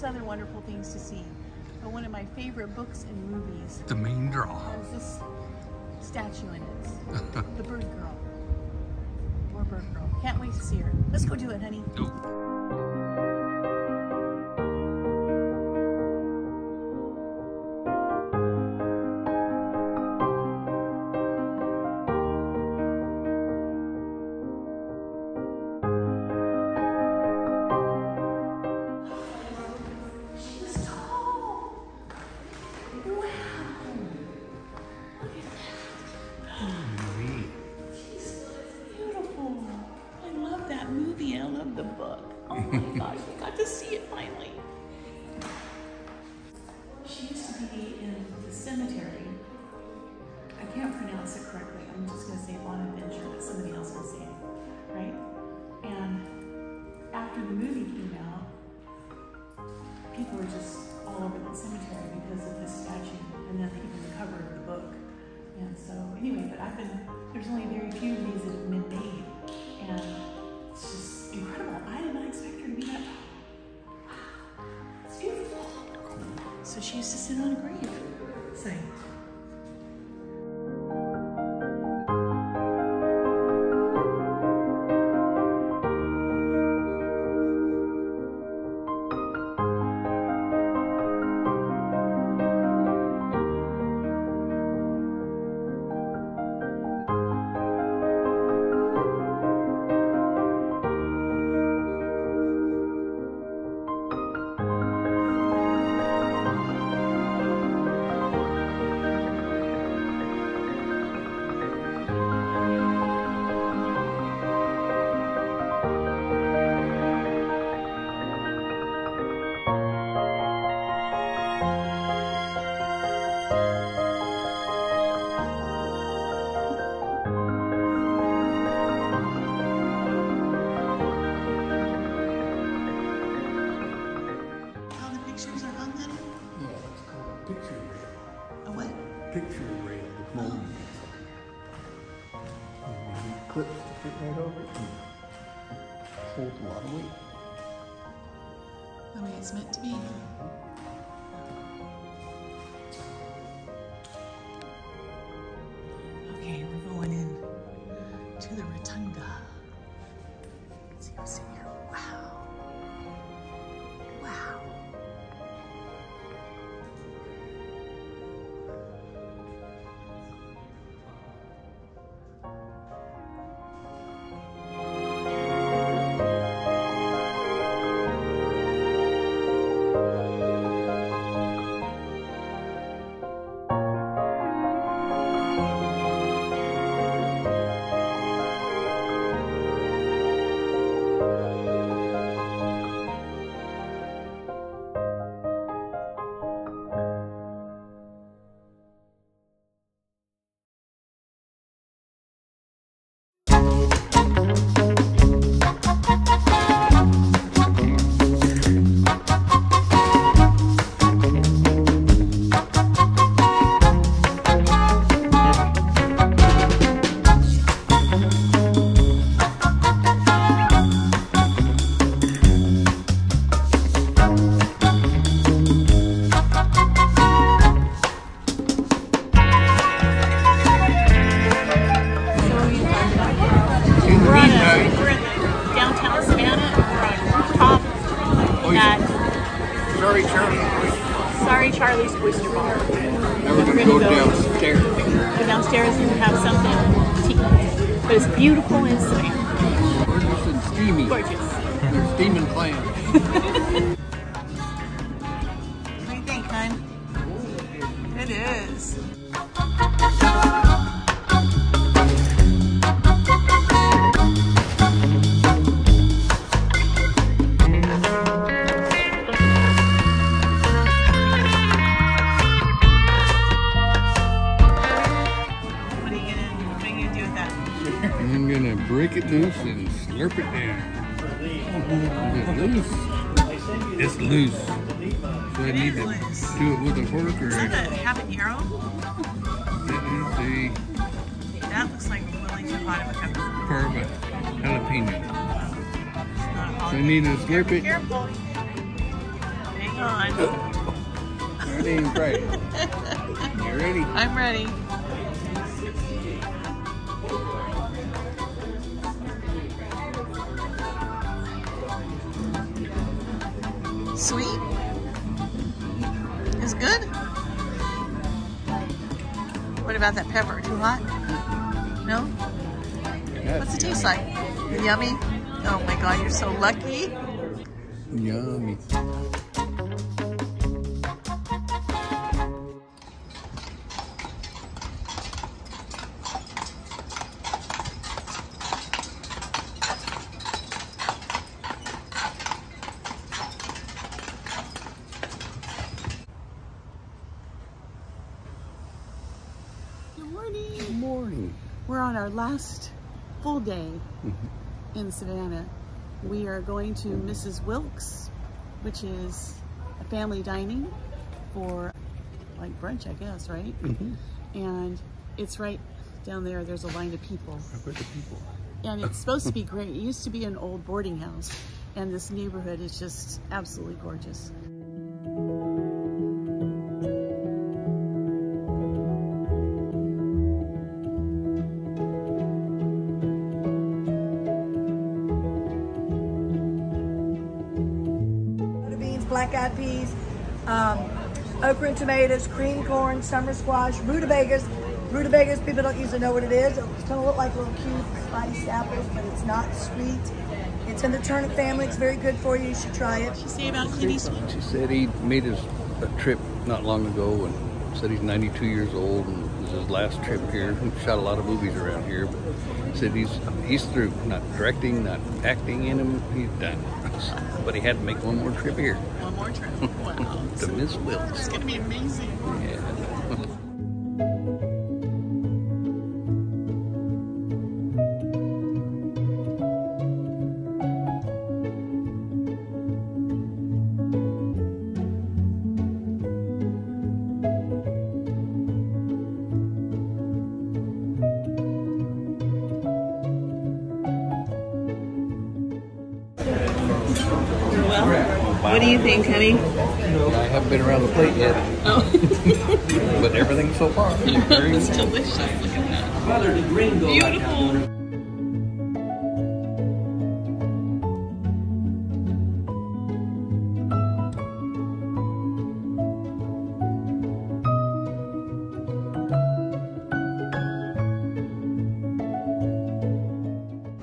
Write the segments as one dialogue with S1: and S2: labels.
S1: there's other wonderful things to see. But one of my favorite books and movies
S2: The main draw.
S1: has this statue in it. the Bird Girl. More Bird Girl. Can't wait to see her. Let's go do it, honey.
S2: Nope.
S1: Cemetery. I can't pronounce it correctly. I'm just going to say Bonaventure, but somebody else will say it, right? And after the movie came out, people were just all over that cemetery because of this statue and then even the cover of the book. And so anyway, but I've been there's only very few of these that have been made. And it's just incredible. I did not expect her to be that tall. Wow. It's beautiful. So she used to sit on a grave. So
S3: Picture rail with molding. And we need clips to fit right over it and hold a lot of weight.
S1: The way it's meant to be. Charlie's Oyster Bar.
S3: Now we're gonna
S1: gonna
S3: go
S1: go-
S3: downstairs.
S1: Go downstairs and have something to eat. But it's beautiful in Savannah.
S3: Gorgeous and steamy.
S1: Gorgeous.
S3: They're steaming clams.
S1: do it with
S3: or
S1: Is that a habanero?
S3: it is a
S1: That looks like Wellington hot of a pepper.
S3: part of jalapeno. So I need to slurp it.
S1: Careful. There you on.
S3: Ready and right. You ready?
S1: I'm ready. What about that pepper? Too hot? No? What's it taste like? Yummy? Oh my god, you're so lucky.
S3: Yummy.
S1: Morning.
S3: Morning.
S1: We're on our last full day in Savannah. We are going to Mrs. Wilkes, which is a family dining for like brunch, I guess, right?
S3: Mm-hmm.
S1: And it's right down there. There's a line of people.
S3: At the people.
S1: And it's supposed to be great. It used to be an old boarding house. And this neighborhood is just absolutely gorgeous.
S2: Black eyed peas, um, okra and tomatoes, cream corn, summer squash, rutabagas. Rutabagas, people don't usually know what it is. It's gonna look like little cute spiced apples, but it's not sweet. It's in the turnip family. It's very good for you. You should try it.
S1: What you say about Clint Eastwood?
S3: She said he made his a trip not long ago and said he's 92 years old and his last trip here. He shot a lot of movies around here, but said he's he's through. Not directing, not acting in them. He's done. but he had to make one more trip here
S1: One more trip. Wow.
S3: to Miss Wilkes.
S1: It's gonna be amazing.
S3: Yeah.
S1: What do you think, honey?
S3: I haven't been around the plate yet,
S1: Oh,
S3: but everything so far. Very
S1: it's delicious. Look at that. Beautiful.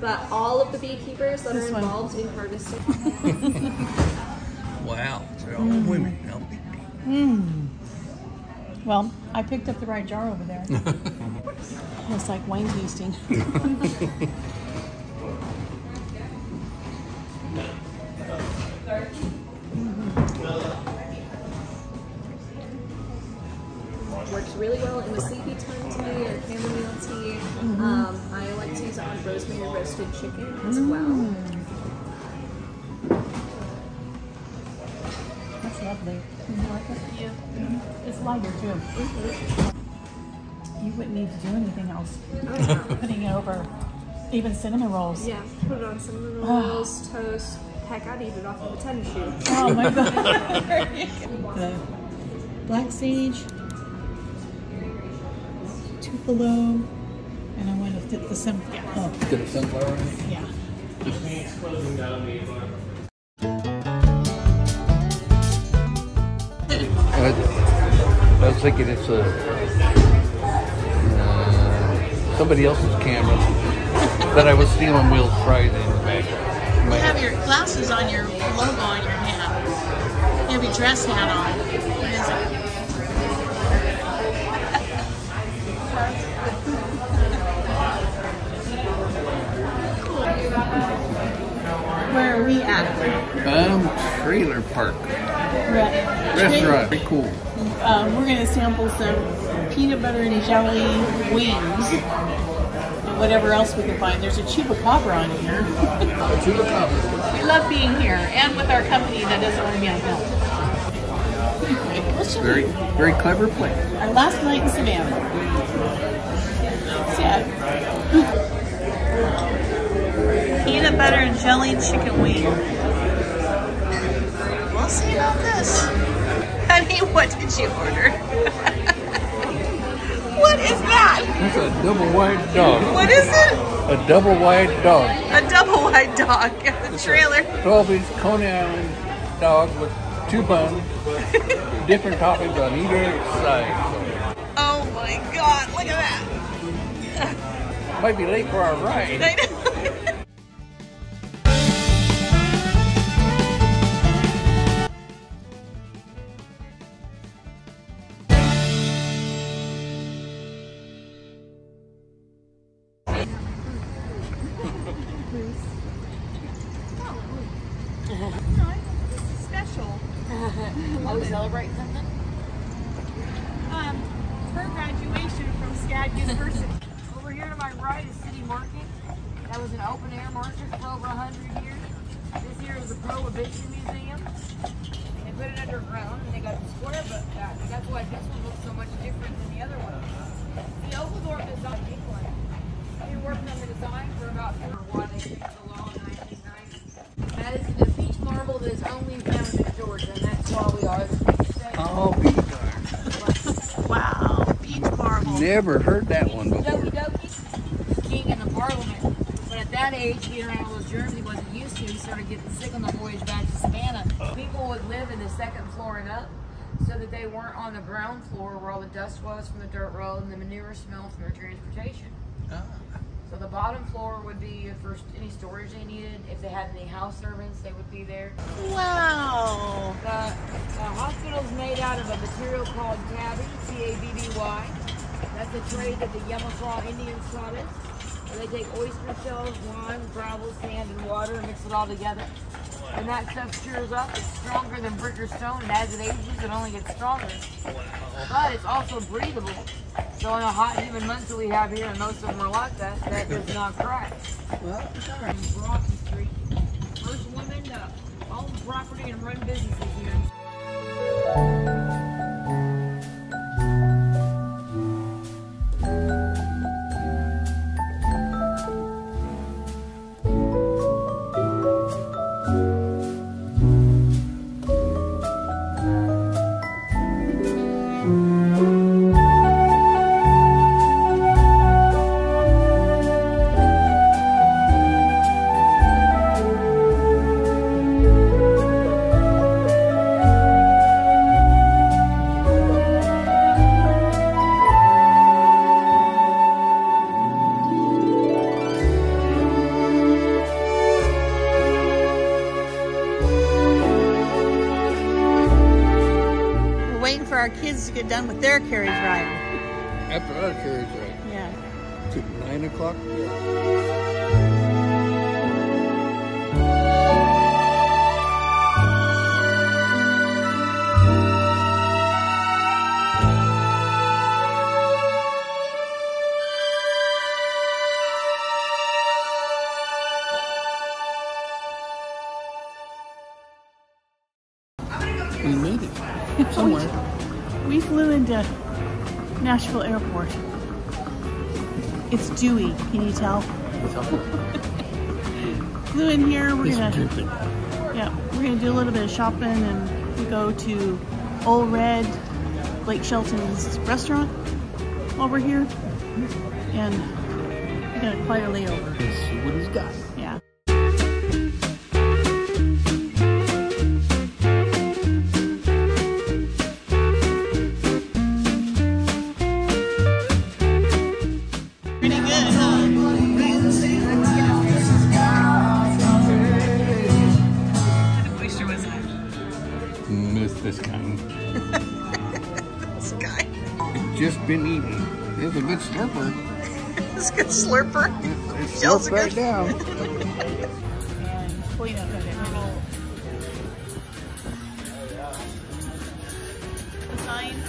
S4: but all of the beekeepers that
S1: This
S4: are
S1: one.
S4: involved in harvesting.
S3: Wow, they're all women. No big.
S1: Well, I picked up the right jar over there. it's like wine tasting.
S4: Works really well in the sleepy time tea or chamomile tea.
S1: Mm-hmm.
S4: Um, I like to use it on rosemary roasted chicken as
S1: Mm.
S4: well.
S1: That's lovely. You like it? Yeah. Mm-hmm. It's lighter too. You wouldn't need to do anything else. Putting it over even cinnamon rolls.
S4: Yeah, put it on cinnamon ah. rolls, toast. Heck, I'd eat it off of a tennis shoe.
S1: Oh my god. the black sage, tupelo, and I want to dip the sun. Yeah. Oh,
S3: Get a sunflower in it.
S1: yeah.
S3: Thinking it's a uh, somebody else's camera that I was stealing Will's fries in the back.
S1: You
S3: My-
S1: have your glasses on your logo on your hand. You have your dress hat on. What is it? Where are we at?
S3: Um, trailer park
S1: Right.
S3: restaurant. Pretty cool.
S1: Um, we're gonna sample some peanut butter and jelly wings and whatever else we can find. There's a chupacabra on here. we love being here and with our company that doesn't want to be on film. Anyway, let's just-
S3: Very, very clever place.
S1: Our last night in Savannah. Sad. Peanut butter and jelly chicken wing. We'll see about this. Honey, what did you order? what is that?
S3: That's a double wide dog.
S1: What is it?
S3: A double wide dog.
S1: A double wide dog at the trailer.
S3: 12 inch Coney Island dog with two buns, different toppings on either side.
S1: Oh my god, look at that.
S3: Might be late for our ride.
S5: Over here to my right is City Market. That was an open air market for over 100 years. This here is the Prohibition Museum. They put it underground and they got the square book back. And that's why this one looks so much different than the other one. The Oglethorpe design, England. I've been working on the design for about four why they changed the law in 1990. That is the beach marble that is only found in Georgia, and that's why we are the peach state.
S3: Oh, be darned.
S1: Wow, beach marble.
S3: Never heard that one
S5: Doki
S3: before.
S5: Doki, king in the parliament. But at that age, being around all those germs he wasn't used to, he started getting sick on the voyage back to Savannah. People would live in the second floor and up so that they weren't on the ground floor where all the dust was from the dirt road and the manure smell from their transportation. Ah. So the bottom floor would be for any storage they needed. If they had any house servants, they would be there.
S1: Wow.
S5: The, uh, the hospital's made out of a material called tabby, C-A-B-B-Y. That's a trade that the Yamacraw Indians taught us. Where they take oyster shells, lime, gravel, sand, and water and mix it all together. And that stuff cures up. It's stronger than brick or stone, and as it ages, it only gets stronger. But it's also breathable. So in the hot, humid months that we have here, and most of them are like that, that does not crack.
S2: Well,
S5: Broughton Street. First women to own property and run businesses here.
S1: To get done with their carriage ride.
S3: After our carriage ride.
S1: Yeah.
S3: To nine o'clock? We made it. Somewhere.
S1: We flew into Nashville Airport. It's dewy, can you tell? Flew in here, we're
S3: It's
S1: gonna
S3: dripping.
S1: yeah, we're gonna do a little bit of shopping and we go to Old Red Blake Shelton's restaurant while we're here. And we're gonna quite a layover.
S3: Let's see what he's got.
S1: Yeah. Slurper.
S3: it's good slurper.
S1: It,
S3: it right
S1: good.
S3: down.
S1: Sign.